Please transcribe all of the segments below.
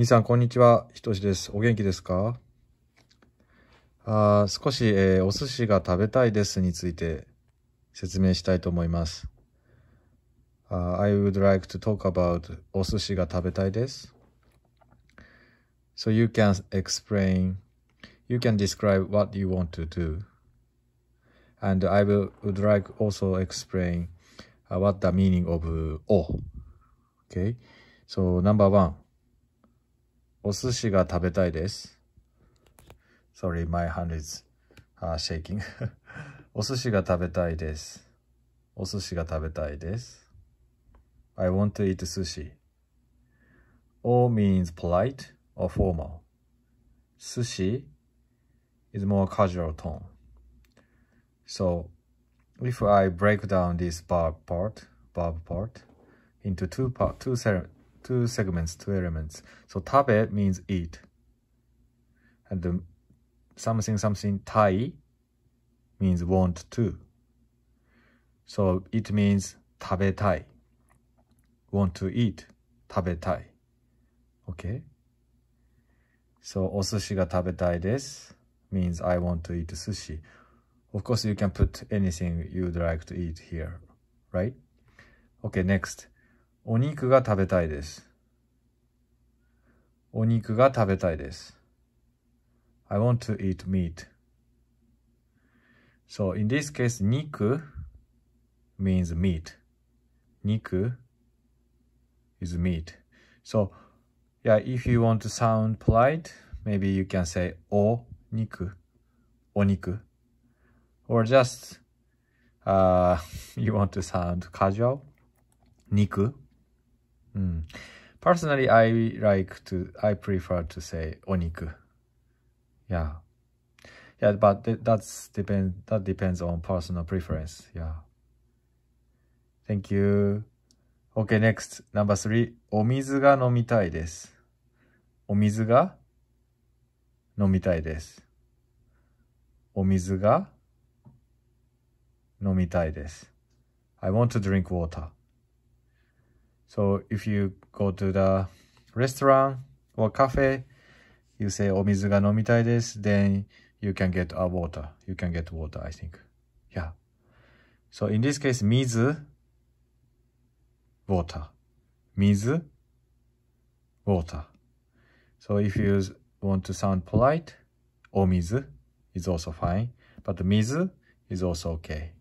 みさん、こんにちは。ひとしです。お元気ですかあ少し、えー、お寿司が食べたいですについて説明したいと思います。Uh, I would like to talk about お寿司が食べたいです。So you can explain, you can describe what you want to do. And I will, would like also explain uh, what the meaning of O. Okay. So number one. お寿司が食べたいです。Sorry, my hand is、uh, shaking. お寿司が食べたいです。お寿司が食べたいです。I want to eat sushi. O means polite or formal. Sushi is more casual tone. So, if I break down this verb part, verb part into two part, two two segments, two elements. So tabe means eat. And the something something tai means want to. So it means tabetai. Want to eat, tabetai. Okay? So osushi ga tabetai desu means I want to eat sushi. Of course, you can put anything you'd like to eat here, right? Okay, next. お肉が食べたいです。お肉が食べたいです。I want to eat meat. So in this case, 肉 means meat. 肉 is meat. So yeah, if you want to sound polite, maybe you can say お肉、お肉. Or just uh, you want to sound casual, 肉. Mm. Personally, I like to, I prefer to say oniku. Yeah. Yeah, but that's depend, that depends on personal preference. Yeah. Thank you. Okay, next. Number three. お水が飲みたいです。お水が飲みたいです。お水が飲みたいです。I want to drink water. So if you go to the restaurant or cafe, you say oh, omizu ga nomitai desu, then you can get a water. You can get water, I think. Yeah. So in this case, mizu, water. Mizu, water. So if you want to sound polite, omizu is also fine, but mizu is also okay.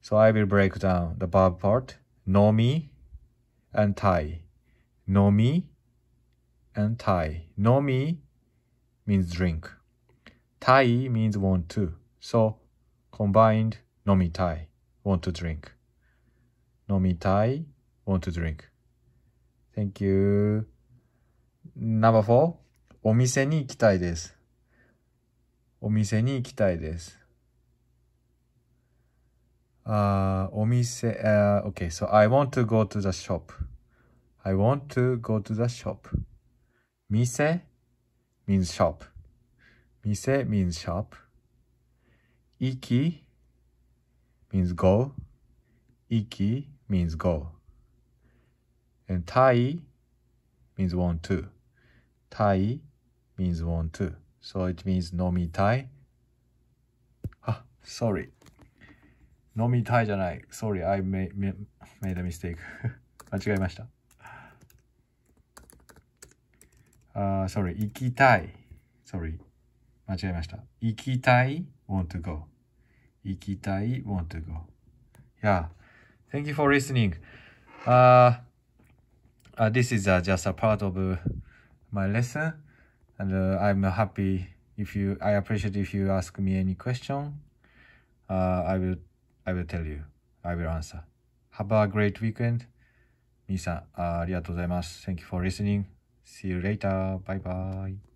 So I will break down the verb part. Nomi and tai. Nomi and tai. Nomi means drink. Tai means want to. So combined nomi tai, want to drink. Nomi tai, want to drink. Thank you. Number four. お店に行きたいです。お店に行きたいです。uh, omise, uh, okay, so I want to go to the shop. I want to go to the shop. Mise means shop. Mise means shop. Iki means go. Iki means go. And tai means want to. Tai means want to. So it means no mi tai. Ah, sorry. 飲みたいじゃない。Sorry, I made, made a mistake. 間違えました。あ、uh, sorry, 行きたい。Sorry. 間違えました。行きたい want to go. 行きたい want to go. Yeah. Thank you for listening. Uh, uh this is uh, just a part of uh, my lesson. And uh, I'm happy if you, I appreciate if you ask me any question. Uh, I will I will tell you. I will answer. Have a great weekend. みーさん、ありがとうございます。Thank you for listening. See you later. Bye bye.